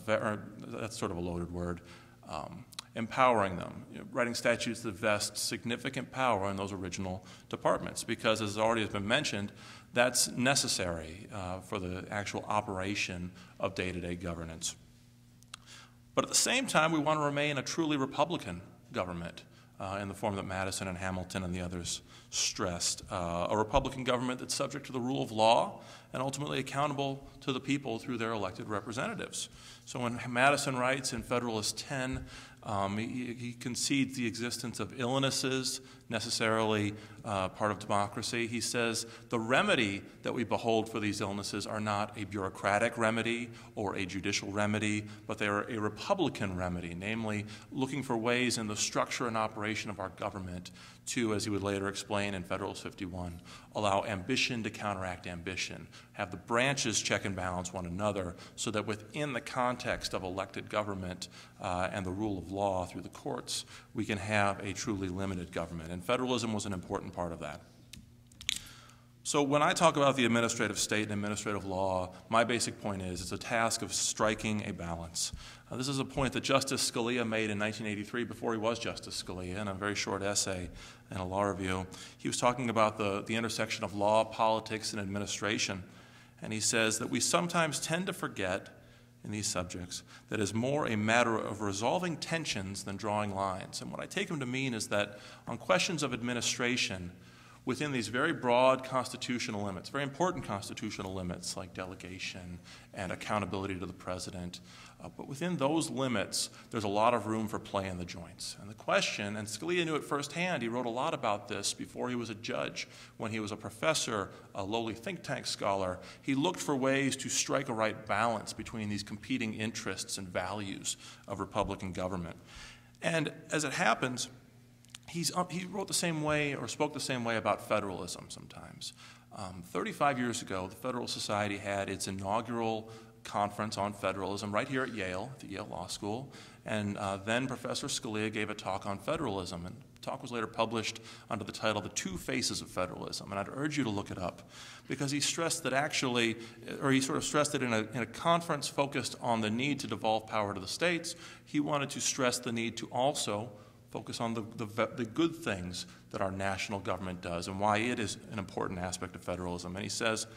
that's sort of a loaded word, um, empowering them, you know, writing statutes that vest significant power in those original departments, because as already has been mentioned, that's necessary uh, for the actual operation of day to day governance. But at the same time, we want to remain a truly Republican government uh, in the form that Madison and Hamilton and the others stressed. Uh, a Republican government that's subject to the rule of law and ultimately accountable to the people through their elected representatives. So when Madison writes in Federalist 10, um, he, he, concedes the existence of illnesses, necessarily uh, part of democracy. He says the remedy that we behold for these illnesses are not a bureaucratic remedy or a judicial remedy, but they are a Republican remedy, namely looking for ways in the structure and operation of our government to, as he would later explain in Federalist 51, allow ambition to counteract ambition, have the branches check and balance one another so that within the context of elected government uh, and the rule of law through the courts, we can have a truly limited government. And federalism was an important part of that. So, when I talk about the administrative state and administrative law, my basic point is it's a task of striking a balance. Uh, this is a point that Justice Scalia made in 1983 before he was Justice Scalia in a very short essay in a law review. He was talking about the, the intersection of law, politics, and administration. And he says that we sometimes tend to forget in these subjects that is more a matter of resolving tensions than drawing lines. And what I take him to mean is that on questions of administration, within these very broad constitutional limits, very important constitutional limits like delegation and accountability to the president. Uh, but within those limits, there's a lot of room for play in the joints. And the question, and Scalia knew it firsthand, he wrote a lot about this before he was a judge, when he was a professor, a lowly think tank scholar. He looked for ways to strike a right balance between these competing interests and values of Republican government. And as it happens, he's, he wrote the same way or spoke the same way about federalism sometimes. Um, 35 years ago, the Federal Society had its inaugural conference on federalism right here at Yale, at the Yale Law School. And uh, then Professor Scalia gave a talk on federalism. And the talk was later published under the title The Two Faces of Federalism. And I'd urge you to look it up because he stressed that actually, or he sort of stressed that in a, in a conference focused on the need to devolve power to the states, he wanted to stress the need to also focus on the, the, the, good things that our national government does and why it is an important aspect of federalism. And he says,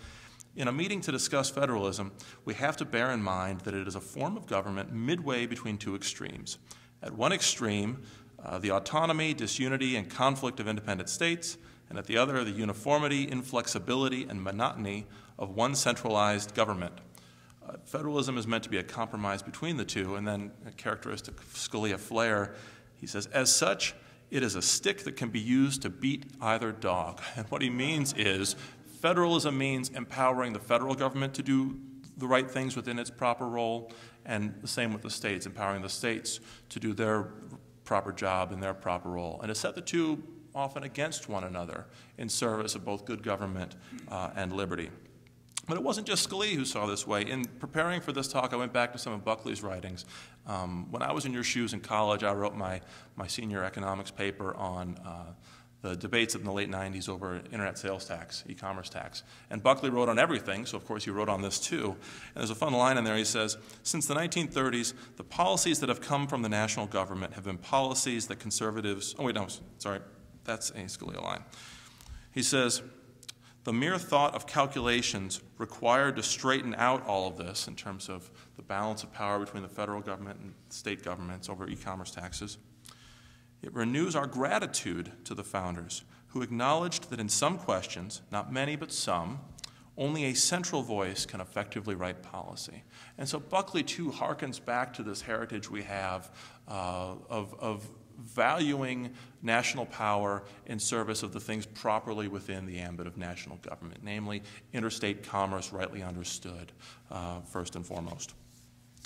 in a meeting to discuss federalism, we have to bear in mind that it is a form of government midway between two extremes. At one extreme, uh, the autonomy, disunity, and conflict of independent states, and at the other, the uniformity, inflexibility, and monotony of one centralized government. Uh, federalism is meant to be a compromise between the two, and then a characteristic Scalia flair he says, as such, it is a stick that can be used to beat either dog. And what he means is federalism means empowering the federal government to do the right things within its proper role, and the same with the states, empowering the states to do their proper job in their proper role, and to set the two often against one another in service of both good government uh, and liberty. But it wasn't just Scalia who saw this way. In preparing for this talk, I went back to some of Buckley's writings. Um, when I was in your shoes in college, I wrote my, my senior economics paper on uh, the debates in the late 90s over internet sales tax, e commerce tax. And Buckley wrote on everything, so of course he wrote on this too. And there's a fun line in there. He says Since the 1930s, the policies that have come from the national government have been policies that conservatives. Oh, wait, no, sorry. That's a Scalia line. He says, the mere thought of calculations required to straighten out all of this in terms of the balance of power between the federal government and state governments over e commerce taxes. It renews our gratitude to the founders who acknowledged that in some questions, not many but some, only a central voice can effectively write policy. And so Buckley, too, harkens back to this heritage we have uh, of, of valuing national power in service of the things properly within the ambit of national government, namely interstate commerce rightly understood, uh, first and foremost.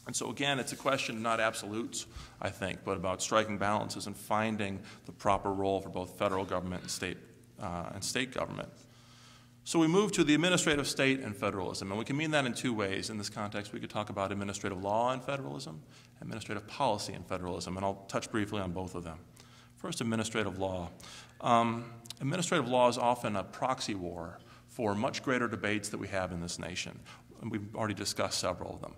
And so, again, it's a question not absolutes, I think, but about striking balances and finding the proper role for both federal government and state, uh, and state government. So we move to the administrative state and federalism, and we can mean that in two ways. In this context, we could talk about administrative law and federalism, administrative policy and federalism, and I'll touch briefly on both of them. First, administrative law. Um, administrative law is often a proxy war for much greater debates that we have in this nation. And we've already discussed several of them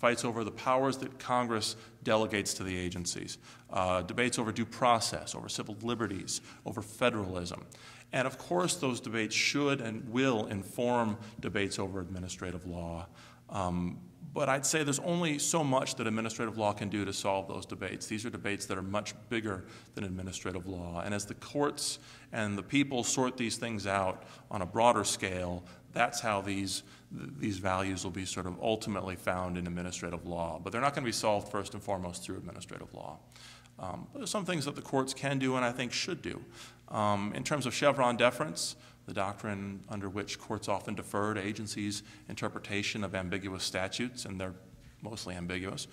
fights over the powers that Congress delegates to the agencies, uh, debates over due process, over civil liberties, over federalism. And of course, those debates should and will inform debates over administrative law. Um, but I'd say there's only so much that administrative law can do to solve those debates. These are debates that are much bigger than administrative law. And as the courts and the people sort these things out on a broader scale, that's how these, these values will be sort of ultimately found in administrative law. But they're not going to be solved first and foremost through administrative law. Um, but there's some things that the courts can do and I think should do. Um, in terms of Chevron deference, the doctrine under which courts often defer to agencies' interpretation of ambiguous statutes, and they're mostly ambiguous.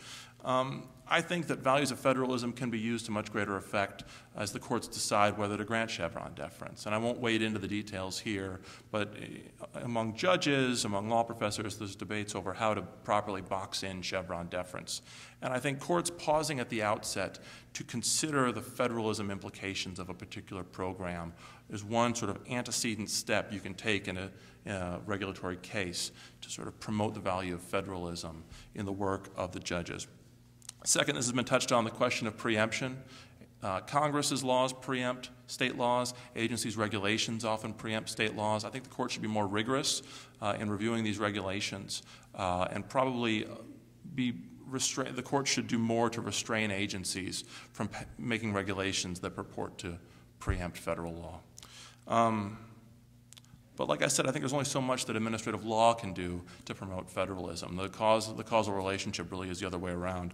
Um, I think that values of federalism can be used to much greater effect as the courts decide whether to grant Chevron deference. And I won't wade into the details here, but uh, among judges, among law professors, there's debates over how to properly box in Chevron deference. And I think courts pausing at the outset to consider the federalism implications of a particular program is one sort of antecedent step you can take in a, in a regulatory case to sort of promote the value of federalism in the work of the judges. Second, this has been touched on the question of preemption. Uh, Congress's laws preempt state laws. Agencies' regulations often preempt state laws. I think the court should be more rigorous uh, in reviewing these regulations uh, and probably be restrain, the court should do more to restrain agencies from making regulations that purport to preempt federal law. Um, but like I said, I think there's only so much that administrative law can do to promote federalism. The, cause, the causal relationship really is the other way around.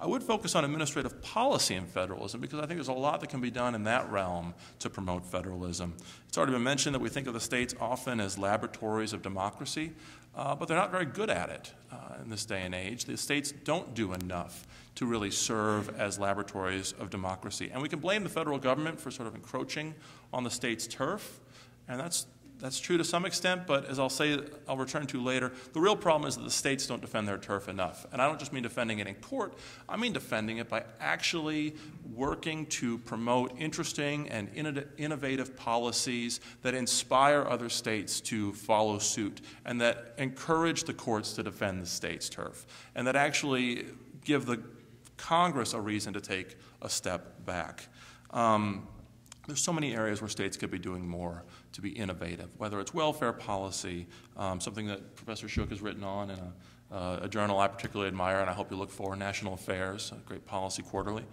I would focus on administrative policy in federalism because I think there's a lot that can be done in that realm to promote federalism. It's already been mentioned that we think of the states often as laboratories of democracy, uh, but they're not very good at it uh, in this day and age. The states don't do enough to really serve as laboratories of democracy. And we can blame the federal government for sort of encroaching on the state's turf, and that's that's true to some extent, but as I'll say, I'll return to later, the real problem is that the states don't defend their turf enough. And I don't just mean defending it in court, I mean defending it by actually working to promote interesting and innovative policies that inspire other states to follow suit and that encourage the courts to defend the state's turf and that actually give the Congress a reason to take a step back. Um, there's so many areas where states could be doing more to be innovative, whether it's welfare policy, um, something that Professor Schuck has written on in a, uh, a, journal I particularly admire and I hope you look for, National Affairs, a great policy quarterly,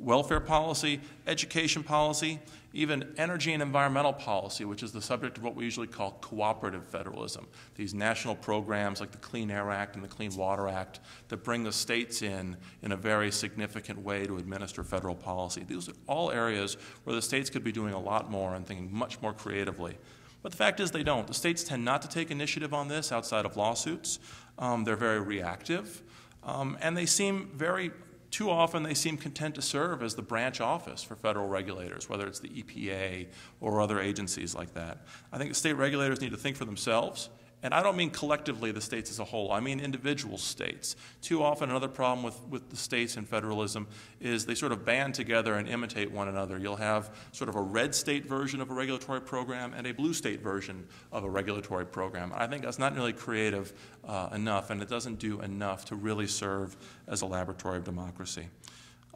welfare policy, education policy, even energy and environmental policy, which is the subject of what we usually call cooperative federalism. These national programs like the Clean Air Act and the Clean Water Act that bring the states in in a very significant way to administer federal policy. These are all areas where the states could be doing a lot more and thinking much more creatively. But the fact is, they don't. The states tend not to take initiative on this outside of lawsuits. Um, they're very reactive. Um, and they seem very too often they seem content to serve as the branch office for federal regulators, whether it's the EPA or other agencies like that. I think the state regulators need to think for themselves and I don't mean collectively the states as a whole, I mean individual states. Too often, another problem with, with the states and federalism is they sort of band together and imitate one another. You'll have sort of a red state version of a regulatory program and a blue state version of a regulatory program. I think that's not really creative uh, enough, and it doesn't do enough to really serve as a laboratory of democracy.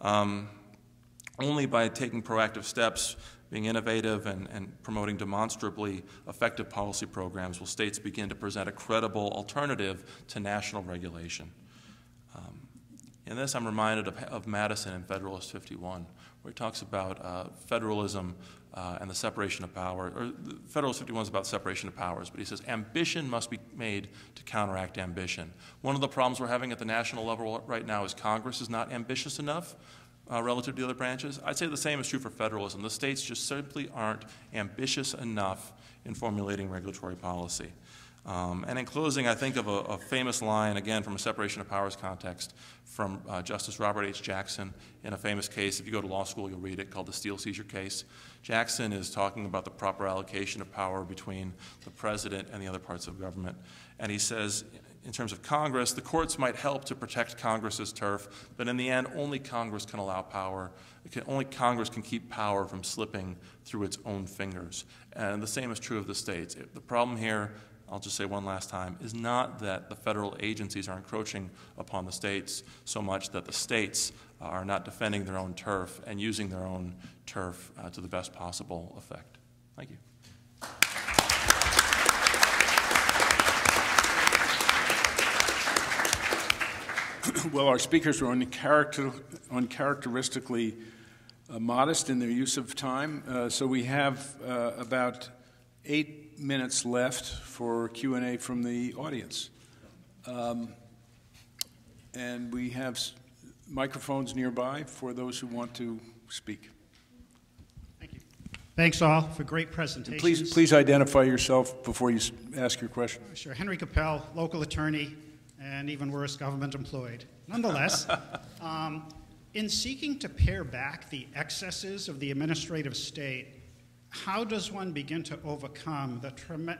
Um, only by taking proactive steps being innovative and, and promoting demonstrably effective policy programs will states begin to present a credible alternative to national regulation. Um, in this, I'm reminded of, of, Madison in Federalist 51, where he talks about uh, federalism uh, and the separation of power. Or Federalist 51 is about separation of powers, but he says ambition must be made to counteract ambition. One of the problems we're having at the national level right now is Congress is not ambitious enough uh, relative to the other branches. I'd say the same is true for federalism. The states just simply aren't ambitious enough in formulating regulatory policy. Um, and in closing, I think of a, a, famous line, again, from a separation of powers context, from uh, Justice Robert H. Jackson in a famous case. If you go to law school, you'll read it, called the Steel Seizure case. Jackson is talking about the proper allocation of power between the president and the other parts of government. And he says, in terms of Congress, the courts might help to protect Congress's turf, but in the end, only Congress can allow power. Can, only Congress can keep power from slipping through its own fingers. And the same is true of the states. The problem here I'll just say one last time, is not that the federal agencies are encroaching upon the states so much that the states are not defending their own turf and using their own turf uh, to the best possible effect. Thank you. well, our speakers were uncharacter- uncharacteristically uh, modest in their use of time, uh, so we have uh, about eight minutes left for Q&A from the audience. Um, and we have microphones nearby for those who want to speak. Thank you. Thanks all for great presentations. please, please identify yourself before you ask your question. Sure. Henry Capel, local attorney, and even worse, government employed. Nonetheless, um, in seeking to pare back the excesses of the administrative state, how does one begin to overcome the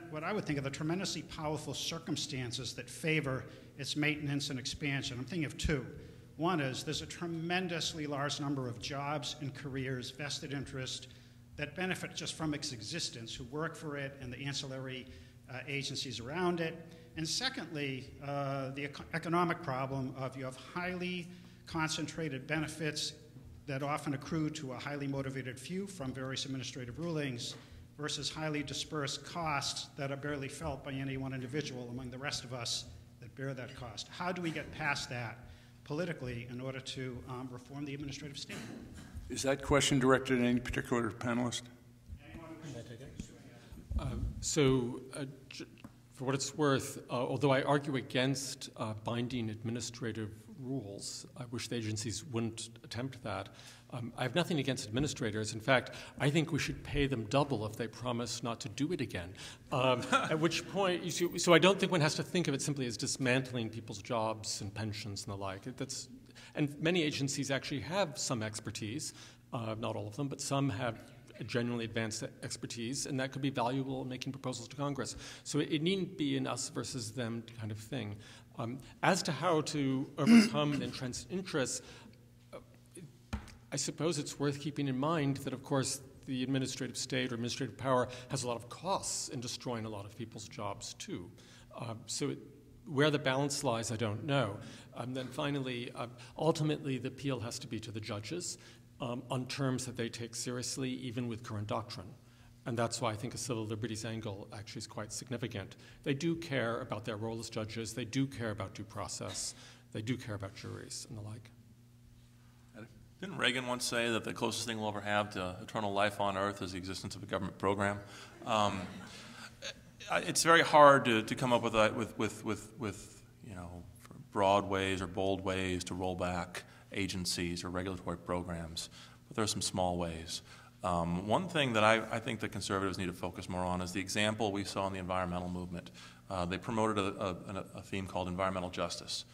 what I would think of the tremendously powerful circumstances that favor its maintenance and expansion? I'm thinking of two. One is there's a tremendously large number of jobs and careers, vested interest, that benefit just from its existence, who work for it and the ancillary uh, agencies around it. And secondly, uh, the ec- economic problem of you have highly concentrated benefits that often accrue to a highly motivated few from various administrative rulings versus highly dispersed costs that are barely felt by any one individual among the rest of us that bear that cost. How do we get past that politically in order to um, reform the administrative state? Is that question directed at any particular panelist? Uh, so, uh, j- for what it's worth, uh, although I argue against uh, binding administrative rules. I wish the agencies wouldn't attempt that. Um, I have nothing against administrators. In fact, I think we should pay them double if they promise not to do it again. Um, at which point, see, so I don't think one has to think of it simply as dismantling people's jobs and pensions and the like. That's, and many agencies actually have some expertise, uh, not all of them, but some have genuinely advanced expertise, and that could be valuable in making proposals to Congress. So it, it needn't be an us versus them kind of thing. Um, as to how to overcome entrenched interests, uh, I suppose it's worth keeping in mind that, of course, the administrative state or administrative power has a lot of costs in destroying a lot of people's jobs, too. Uh, so, it, where the balance lies, I don't know. Um, then finally, uh, ultimately, the appeal has to be to the judges um, on terms that they take seriously, even with current doctrine. And that's why I think a civil liberties angle actually is quite significant. They do care about their role as judges, they do care about due process, they do care about juries and the like. Didn't Reagan once say that the closest thing we'll ever have to eternal life on earth is the existence of a government program? Um, it's very hard to, to come up with, with, with, with, with you know, broad ways or bold ways to roll back agencies or regulatory programs, but there are some small ways. Um, one thing that I, I, think the conservatives need to focus more on is the example we saw in the environmental movement. Uh, they promoted a, a, a, theme called environmental justice.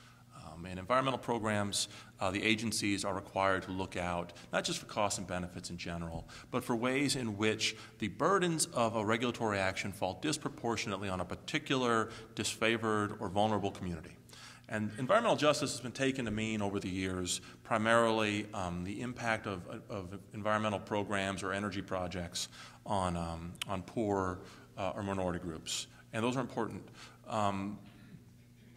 Um, in environmental programs, uh, the agencies are required to look out not just for costs and benefits in general, but for ways in which the burdens of a regulatory action fall disproportionately on a particular disfavored or vulnerable community. And environmental justice has been taken to mean over the years primarily um, the impact of, of, environmental programs or energy projects on, um, on poor uh, or minority groups. And those are important. Um,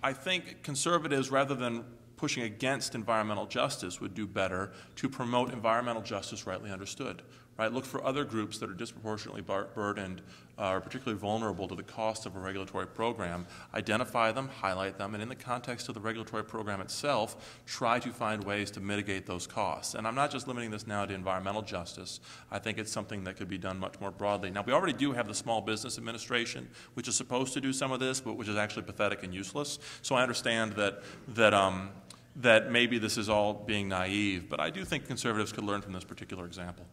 I think conservatives, rather than pushing against environmental justice, would do better to promote environmental justice rightly understood right? Look for other groups that are disproportionately burdened uh, or particularly vulnerable to the cost of a regulatory program. Identify them, highlight them, and in the context of the regulatory program itself, try to find ways to mitigate those costs. And I'm not just limiting this now to environmental justice. I think it's something that could be done much more broadly. Now, we already do have the Small Business Administration, which is supposed to do some of this, but which is actually pathetic and useless. So I understand that that um, that maybe this is all being naive, but I do think conservatives could learn from this particular example.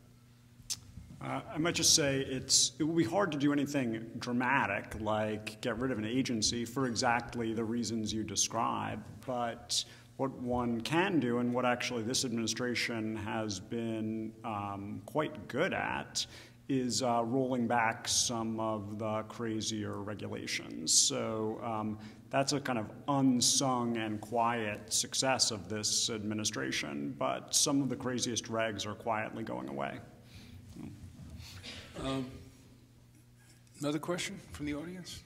Uh, I might just say it's it will be hard to do anything dramatic like get rid of an agency for exactly the reasons you describe, but what one can do and what actually this administration has been um, quite good at is uh, rolling back some of the crazier regulations. So um, that's a kind of unsung and quiet success of this administration, but some of the craziest regs are quietly going away. Um, another question from the audience?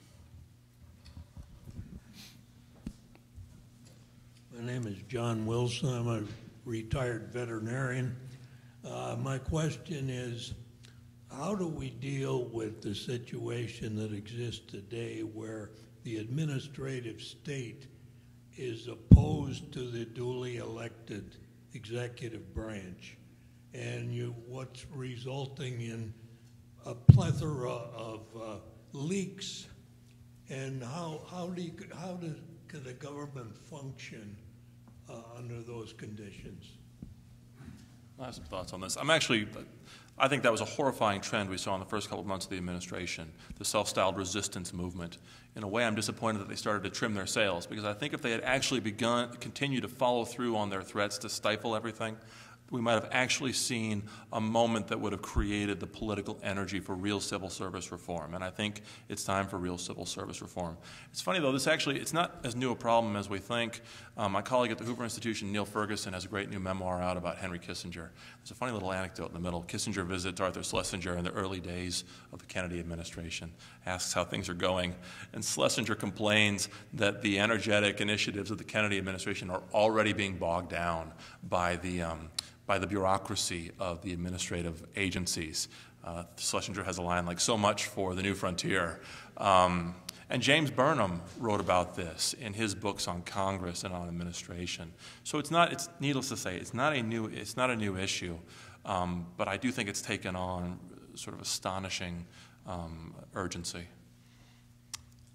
My name is John Wilson. I'm a retired veterinarian. Uh, my question is how do we deal with the situation that exists today where the administrative state is opposed to the duly elected executive branch? And you, what's resulting in a plethora of uh, leaks, and how how do you, how does can the government function uh, under those conditions? I have some thoughts on this. I'm actually, I think that was a horrifying trend we saw in the first couple of months of the administration, the self-styled resistance movement. In a way, I'm disappointed that they started to trim their sails because I think if they had actually begun, continued to follow through on their threats to stifle everything, we might have actually seen a moment that would have created the political energy for real civil service reform. And I think it's time for real civil service reform. It's funny though, this actually, it's not as new a problem as we think. Um, my colleague at the Hoover Institution, Niall Ferguson, has a great new memoir out about Henry Kissinger. There's a funny little anecdote in the middle. Kissinger visits Arthur Schlesinger in the early days of the Kennedy administration, asks how things are going, and Schlesinger complains that the energetic initiatives of the Kennedy administration are already being bogged down by the um, by the bureaucracy of the administrative agencies. Uh, Schlesinger has a line like, so much for the new frontier. Um, and James Burnham wrote about this in his books on Congress and on administration. So it's not, it's needless to say, it's not a new, it's not a new issue, um, but I do think it's taken on sort of astonishing um, urgency.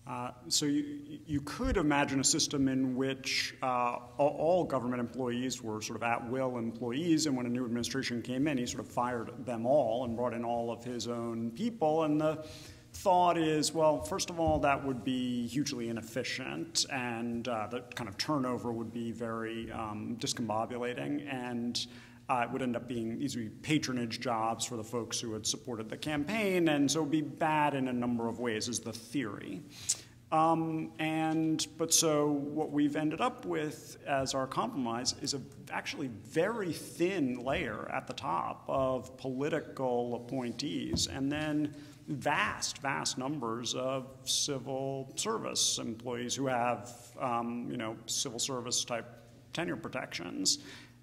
Uh, so you, you could imagine a system in which uh, all government employees were sort of at-will employees, and when a new administration came in, he sort of fired them all and brought in all of his own people. And the thought is, well, first of all, that would be hugely inefficient, and uh, the kind of turnover would be very um, discombobulating, and uh, it would end up being these would be patronage jobs for the folks who had supported the campaign, and so be bad in a number of ways, is the theory. Um, and but so what we've ended up with as our compromise is a actually very thin layer at the top of political appointees, and then vast, vast numbers of civil service employees who have, um, you know, civil service type tenure protections.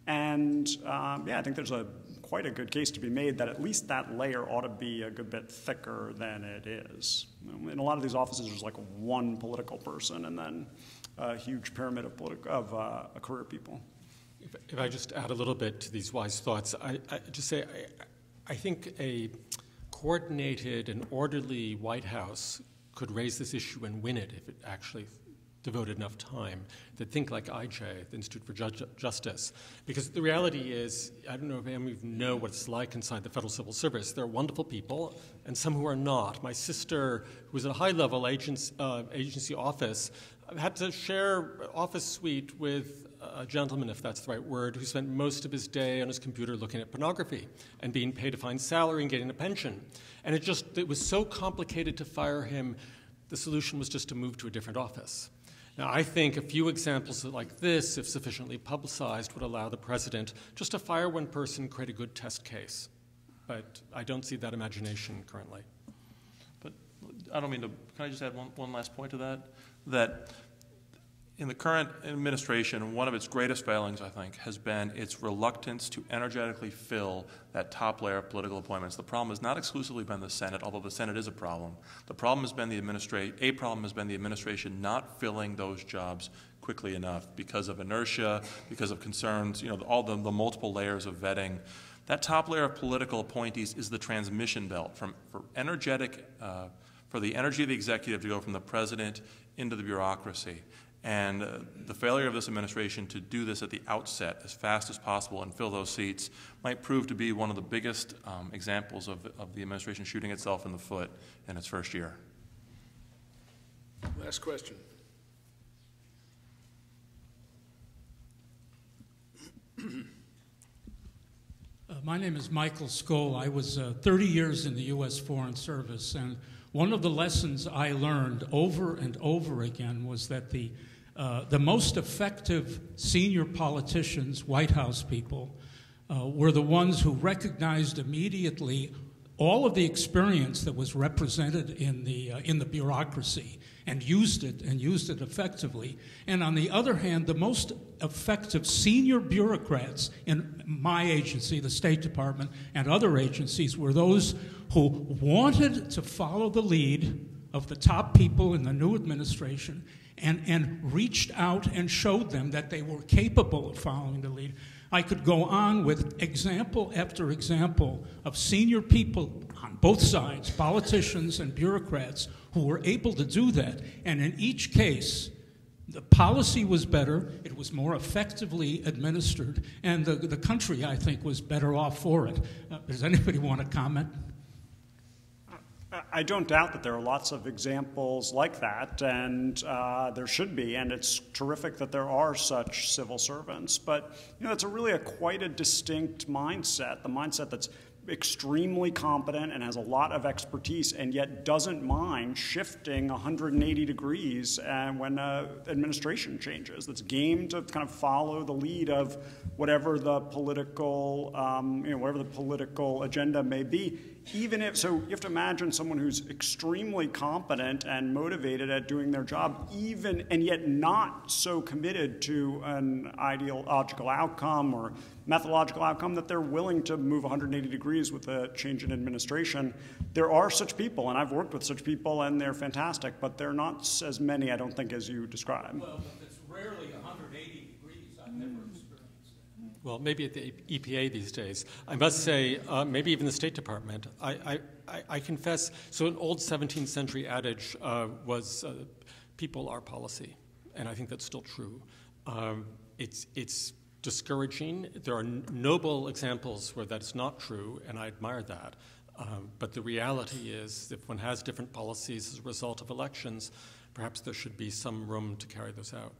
And um, yeah, I think there's a quite a good case to be made that at least that layer ought to be a good bit thicker than it is. In a lot of these offices, there's like one political person and then a huge pyramid of, politi- of uh, career people. If, if, I just add a little bit to these wise thoughts, I, I just say I, I think a coordinated and orderly White House could raise this issue and win it if it actually devoted enough time that think like IJ, the Institute for Justice. Because the reality is, I don't know if any of you know what it's like inside the Federal Civil Service. There are wonderful people and some who are not. My sister, who was at a high level agency, uh, agency office, had to share office suite with a gentleman, if that's the right word, who spent most of his day on his computer looking at pornography and being paid a fine salary and getting a pension. And it just it was so complicated to fire him, the solution was just to move to a different office. Now, I think a few examples like this, if sufficiently publicized, would allow the president just to fire one person, create a good test case. But I don't see that imagination currently. But I don't mean to, can I just add one, one last point to that? That in the current administration, one of its greatest failings, I think, has been its reluctance to energetically fill that top layer of political appointments. The problem has not exclusively been the Senate, although the Senate is a problem. The problem has been the administration, a problem has been the administration not filling those jobs quickly enough because of inertia, because of concerns, you know, all the, the multiple layers of vetting. That top layer of political appointees is the transmission belt from, for energetic, uh, for the energy of the executive to go from the president into the bureaucracy. And uh, the failure of this administration to do this at the outset as fast as possible and fill those seats might prove to be one of the biggest um, examples of, of the administration shooting itself in the foot in its first year. Last question. Uh, my name is Michael Skoll. I was uh, 30 years in the U.S. Foreign Service, and one of the lessons I learned over and over again was that the, uh, the most effective senior politicians, White House people, uh, were the ones who recognized immediately all of the experience that was represented in the, uh, in the bureaucracy and used it and used it effectively. And on the other hand, the most effective senior bureaucrats in my agency, the State Department, and other agencies were those who wanted to follow the lead of the top people in the new administration and, and reached out and showed them that they were capable of following the lead. I could go on with example after example of senior people on both sides, politicians and bureaucrats, who were able to do that. And in each case, the policy was better, it was more effectively administered, and the, the country, I think, was better off for it. Uh, does anybody want to comment? I don't doubt that there are lots of examples like that, and uh, there should be, and it's terrific that there are such civil servants. But you know, it's a really a quite a distinct mindset. The mindset that's extremely competent and has a lot of expertise and yet doesn't mind shifting 180 degrees and when uh, administration changes. That's game to kind of follow the lead of whatever the political, um, you know, whatever the political agenda may be. Even if, so you have to imagine someone who's extremely competent and motivated at doing their job, even, and yet not so committed to an ideological outcome or methodological outcome that they're willing to move 180 degrees with a change in administration. There are such people, and I've worked with such people, and they're fantastic, but they're not as many, I don't think, as you describe. Well, it's rarely 180 degrees. I've never experienced that. Well, maybe at the EPA these days. I must say, uh, maybe even the State Department. I, I, I, confess, so an old 17th century adage uh, was uh, people are policy, and I think that's still true. Um, it's, it's discouraging. There are noble examples where that's not true, and I admire that. Um, but the reality is, if one has different policies as a result of elections, perhaps there should be some room to carry those out.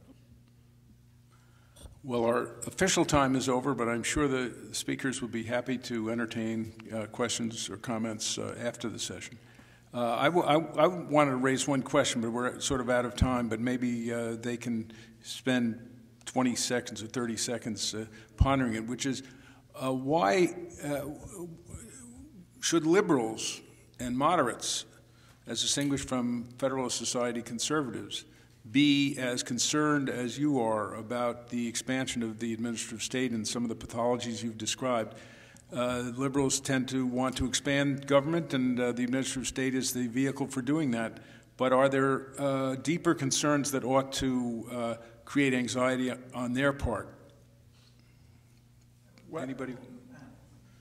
Well, our official time is over, but I'm sure the speakers would be happy to entertain uh, questions or comments uh, after the session. Uh, I, w- I, I wanted to raise one question, but we're sort of out of time, but maybe uh, they can spend 20 seconds or 30 seconds uh, pondering it, which is uh, why should liberals and moderates, as distinguished from Federalist Society conservatives, be as concerned as you are about the expansion of the administrative state and some of the pathologies you've described? Uh, liberals tend to want to expand government, and uh, the administrative state is the vehicle for doing that. But are there uh, deeper concerns that ought to create anxiety on their part. Well, Anybody?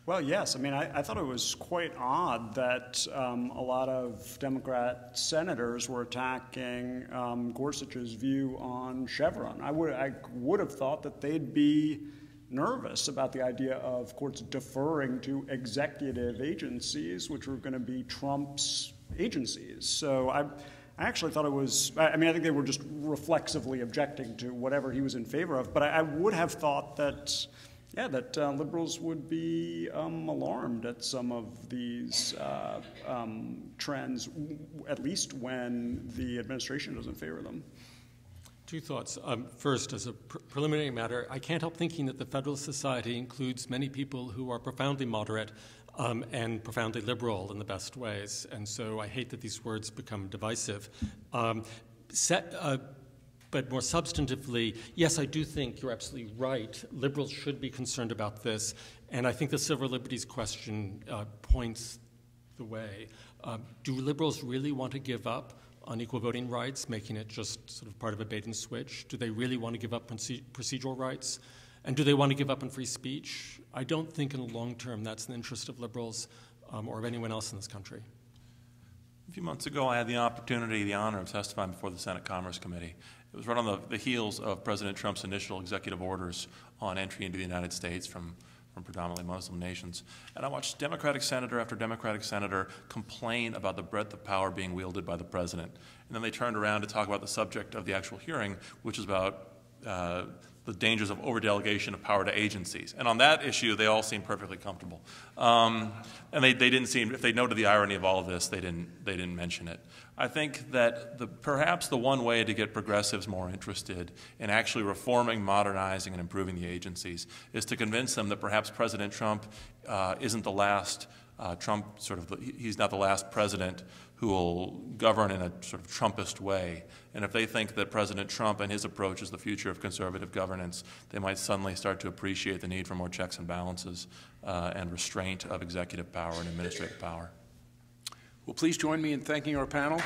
Well, yes. I mean, I, I, thought it was quite odd that um, a lot of Democrat senators were attacking um, Gorsuch's view on Chevron. I would, I would have thought that they'd be nervous about the idea of courts deferring to executive agencies, which were going to be Trump's agencies. So I. I actually thought it was, I mean, I think they were just reflexively objecting to whatever he was in favor of, but I, I would have thought that, yeah, that uh, liberals would be um, alarmed at some of these uh, um, trends, at least when the administration doesn't favor them. Two thoughts. Um, first, as a pr- preliminary matter, I can't help thinking that the Federalist Society includes many people who are profoundly moderate um, and profoundly liberal in the best ways. And so I hate that these words become divisive. Um, set, uh, but more substantively, yes, I do think you're absolutely right. Liberals should be concerned about this, and I think the civil liberties question uh, points the way. Uh, do liberals really want to give up on equal voting rights, making it just sort of part of a bait and switch? Do they really want to give up procedural rights? And do they want to give up on free speech? I don't think in the long term that's in the interest of liberals um, or of anyone else in this country. A few months ago, I had the opportunity, the honor of testifying before the Senate Commerce Committee. It was right on the, the heels of President Trump's initial executive orders on entry into the United States from, from predominantly Muslim nations. And I watched Democratic senator after Democratic senator complain about the breadth of power being wielded by the president. And then they turned around to talk about the subject of the actual hearing, which is about uh, the dangers of overdelegation of power to agencies. And on that issue, they all seemed perfectly comfortable. Um, and they, they didn't seem, if they noted the irony of all of this, they didn't, they didn't mention it. I think that the, perhaps the one way to get progressives more interested in actually reforming, modernizing, and improving the agencies is to convince them that perhaps President Trump uh, isn't the last uh, Trump sort of, he's not the last president who will govern in a sort of Trumpist way. And if they think that President Trump and his approach is the future of conservative governance, they might suddenly start to appreciate the need for more checks and balances uh, and restraint of executive power and administrative power. Well, please join me in thanking our panel.